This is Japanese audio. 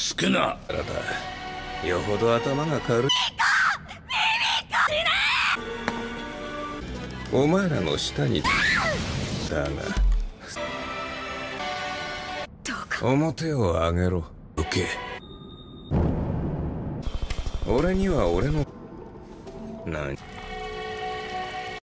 少な。あなたよほど頭が軽い。お前らの下に。だが。表を上げろ。受け。俺には俺の。何？